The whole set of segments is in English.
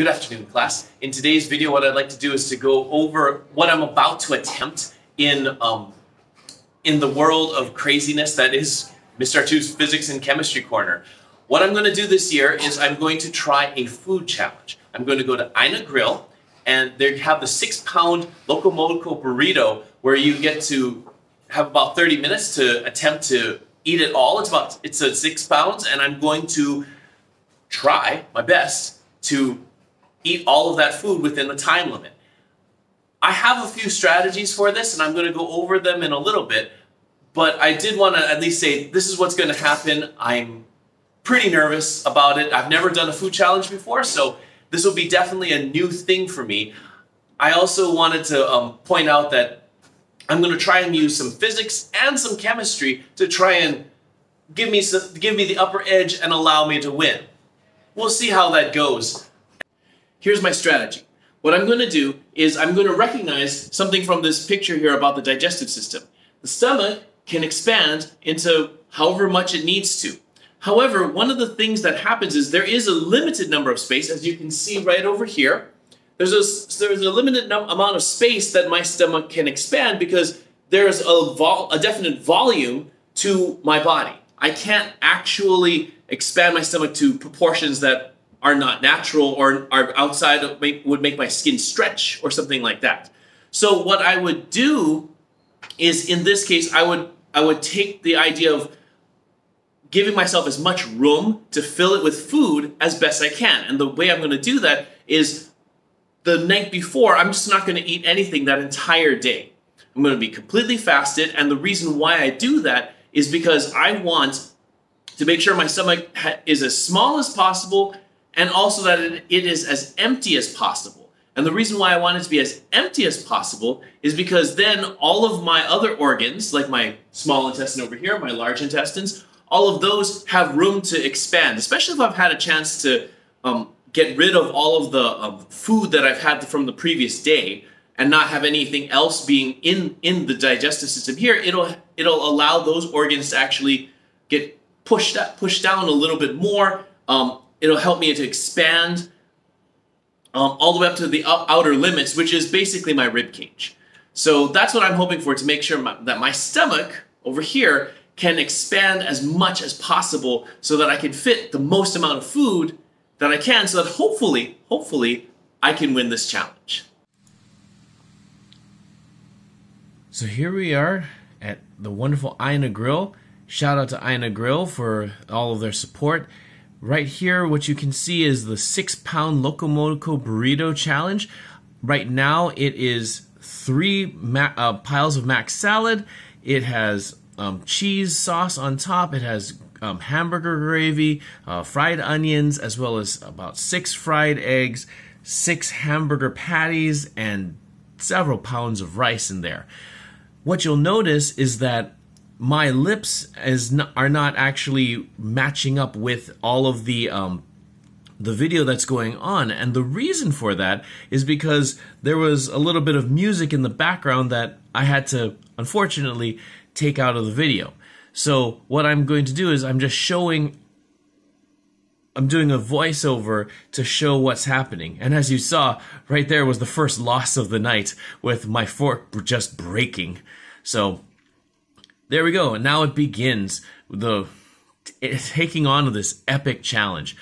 Good afternoon, class. In today's video, what I'd like to do is to go over what I'm about to attempt in, um, in the world of craziness that is Mr. Achiu's Physics and Chemistry Corner. What I'm going to do this year is I'm going to try a food challenge. I'm going to go to Aina Grill, and they have the six-pound Loco Moco burrito where you get to have about 30 minutes to attempt to eat it all. It's about it's a six pounds, and I'm going to try my best to eat all of that food within the time limit. I have a few strategies for this, and I'm going to go over them in a little bit. But I did want to at least say this is what's going to happen. I'm pretty nervous about it. I've never done a food challenge before, so this will be definitely a new thing for me. I also wanted to um, point out that I'm going to try and use some physics and some chemistry to try and give me some, give me the upper edge and allow me to win. We'll see how that goes. Here's my strategy. What I'm going to do is I'm going to recognize something from this picture here about the digestive system. The stomach can expand into however much it needs to. However, one of the things that happens is there is a limited number of space, as you can see right over here. There's a, there's a limited amount of space that my stomach can expand because there's a, vol a definite volume to my body. I can't actually expand my stomach to proportions that are not natural or are outside of would make my skin stretch or something like that. So what I would do is in this case I would I would take the idea of giving myself as much room to fill it with food as best I can. And the way I'm going to do that is the night before, I'm just not going to eat anything that entire day. I'm going to be completely fasted. And the reason why I do that is because I want to make sure my stomach is as small as possible and also that it is as empty as possible. And the reason why I want it to be as empty as possible is because then all of my other organs, like my small intestine over here, my large intestines, all of those have room to expand, especially if I've had a chance to um, get rid of all of the um, food that I've had from the previous day and not have anything else being in, in the digestive system here, it'll, it'll allow those organs to actually get pushed, up pushed down a little bit more. Um, it'll help me to expand um, all the way up to the outer limits, which is basically my rib cage. So that's what I'm hoping for to make sure my, that my stomach over here can expand as much as possible so that I can fit the most amount of food that I can so that hopefully, hopefully, I can win this challenge. So here we are at the wonderful Aina Grill. Shout out to Aina Grill for all of their support. Right here, what you can see is the six pound Loco Moco Burrito Challenge. Right now, it is three uh, piles of mac salad. It has um, cheese sauce on top. It has um, hamburger gravy, uh, fried onions, as well as about six fried eggs, six hamburger patties, and several pounds of rice in there. What you'll notice is that my lips is are not actually matching up with all of the um, the video that's going on. And the reason for that is because there was a little bit of music in the background that I had to, unfortunately, take out of the video. So what I'm going to do is I'm just showing I'm doing a voiceover to show what's happening. And as you saw, right there was the first loss of the night with my fork just breaking. So there we go. And now it begins the taking on of this epic challenge.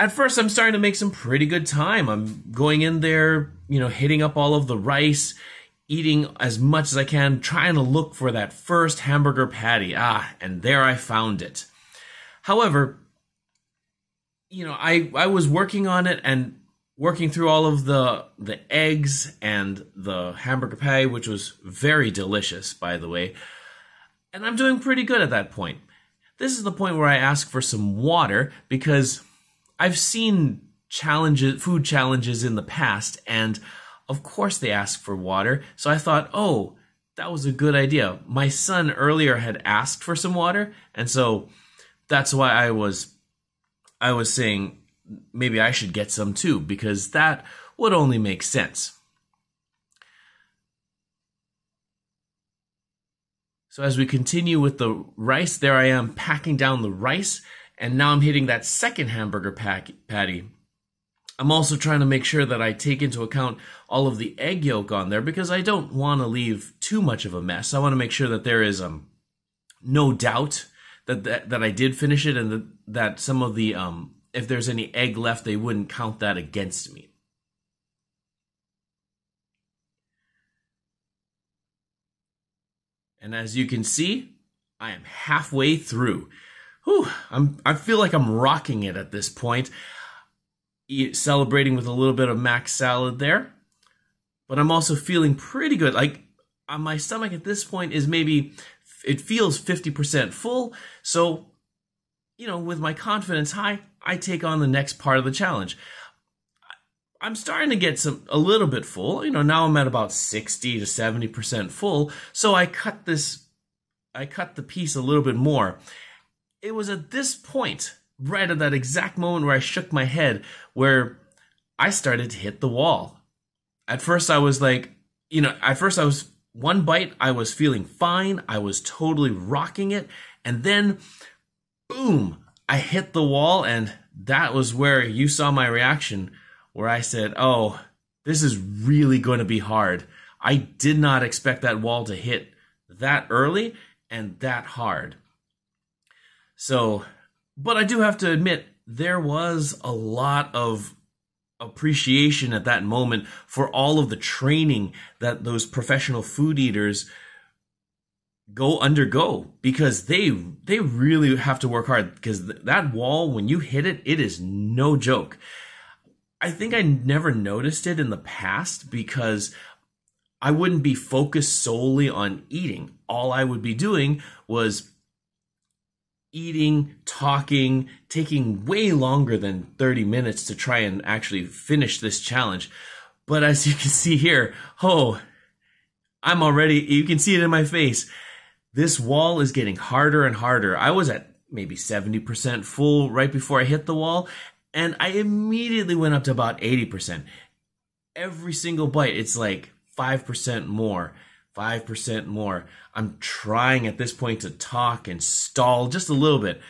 At first, I'm starting to make some pretty good time. I'm going in there, you know, hitting up all of the rice, eating as much as I can, trying to look for that first hamburger patty. Ah, and there I found it. However, you know, I, I was working on it and working through all of the the eggs and the hamburger patty, which was very delicious, by the way. And I'm doing pretty good at that point. This is the point where I ask for some water because I've seen challenges, food challenges in the past, and of course they ask for water. So I thought, oh, that was a good idea. My son earlier had asked for some water, and so that's why I was I was saying maybe I should get some too, because that would only make sense. So as we continue with the rice, there I am packing down the rice, and now I'm hitting that second hamburger pack, patty. I'm also trying to make sure that I take into account all of the egg yolk on there because I don't want to leave too much of a mess. I want to make sure that there is um no doubt that that, that I did finish it and that, that some of the um if there's any egg left they wouldn't count that against me. And as you can see, I am halfway through. Whew, I'm I feel like I'm rocking it at this point eat, celebrating with a little bit of mac salad there. But I'm also feeling pretty good. Like uh, my stomach at this point is maybe it feels 50% full. So, you know, with my confidence high, I take on the next part of the challenge. I'm starting to get some a little bit full. You know, now I'm at about 60 to 70% full. So I cut this I cut the piece a little bit more. It was at this point right at that exact moment where I shook my head, where I started to hit the wall. At first, I was like, you know, at first, I was one bite, I was feeling fine. I was totally rocking it. And then, boom, I hit the wall. And that was where you saw my reaction, where I said, oh, this is really going to be hard. I did not expect that wall to hit that early and that hard. So but I do have to admit, there was a lot of appreciation at that moment for all of the training that those professional food eaters go undergo because they they really have to work hard because that wall when you hit it it is no joke i think i never noticed it in the past because i wouldn't be focused solely on eating all i would be doing was eating, talking, taking way longer than 30 minutes to try and actually finish this challenge. But as you can see here, oh, I'm already, you can see it in my face. This wall is getting harder and harder. I was at maybe 70% full right before I hit the wall, and I immediately went up to about 80%. Every single bite, it's like 5% more. 5% more. I'm trying at this point to talk and stall just a little bit.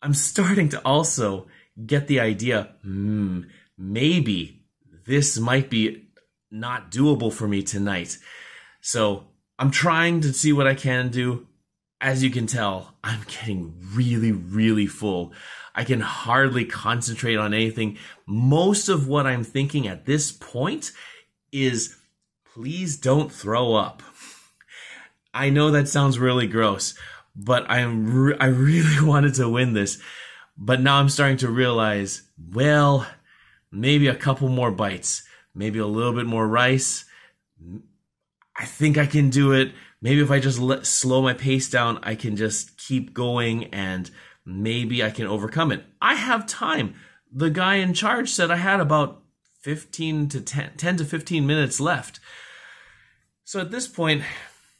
I'm starting to also get the idea hmm, maybe this might be not doable for me tonight. So I'm trying to see what I can do. As you can tell, I'm getting really, really full. I can hardly concentrate on anything. Most of what I'm thinking at this point is please don't throw up. I know that sounds really gross, but I'm re- I really wanted to win this. But now I'm starting to realize, well, maybe a couple more bites, maybe a little bit more rice. I think I can do it. Maybe if I just let, slow my pace down, I can just keep going and maybe I can overcome it. I have time. The guy in charge said I had about 15 to 10, 10 to 15 minutes left. So at this point,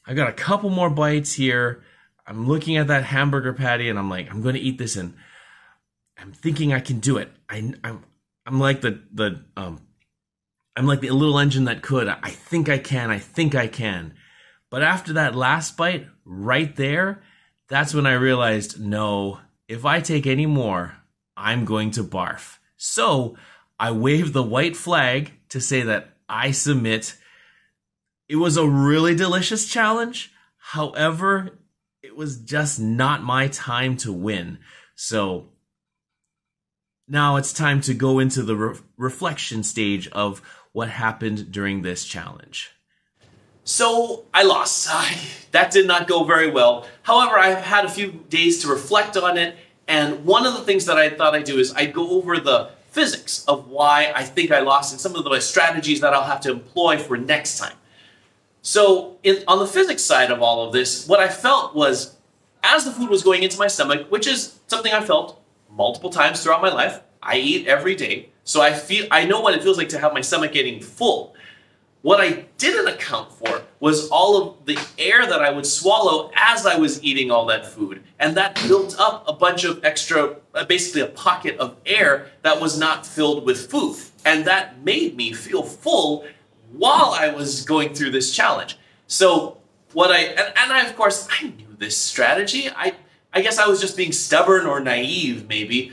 I've got a couple more bites here. I'm looking at that hamburger patty and I'm like, I'm going to eat this and I'm thinking I can do it. I, I'm, I'm like the, the, um, I'm like the little engine that could. I think I can. I think I can. But after that last bite, right there, that's when I realized no, if I take any more, I'm going to barf. So I waved the white flag to say that I submit it was a really delicious challenge. However, it was just not my time to win. So now it's time to go into the re- reflection stage of what happened during this challenge. So I lost. that did not go very well. However, I've had a few days to reflect on it. And one of the things that I thought I'd do is I'd go over the physics of why I think I lost and some of the strategies that I'll have to employ for next time. So, in, on the physics side of all of this, what I felt was as the food was going into my stomach, which is something I felt multiple times throughout my life, I eat every day. So I feel I know what it feels like to have my stomach getting full. What I didn't account for was all of the air that I would swallow as I was eating all that food. And that built up a bunch of extra, uh, basically a pocket of air that was not filled with food. And that made me feel full while I was going through this challenge. So what I and, and I of course I knew this strategy. I I guess I was just being stubborn or naive maybe.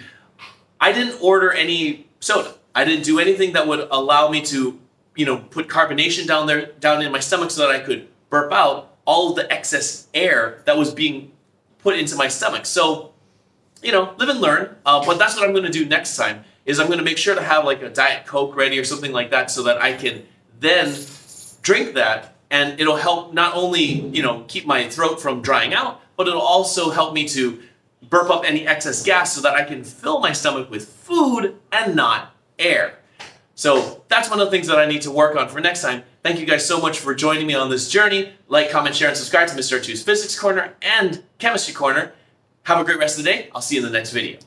I didn't order any soda. I didn't do anything that would allow me to, you know, put carbonation down there, down in my stomach so that I could burp out all of the excess air that was being put into my stomach. So, you know, live and learn. Uh, but that's what I'm going to do next time. Is I'm going to make sure to have like a diet coke ready or something like that so that I can then drink that and it'll help not only you know keep my throat from drying out, but it'll also help me to burp up any excess gas so that I can fill my stomach with food and not air. So that's one of the things that I need to work on for next time. Thank you guys so much for joining me on this journey. Like, comment, share, and subscribe to Mr. Achiu's Physics Corner and Chemistry Corner. Have a great rest of the day. I'll see you in the next video.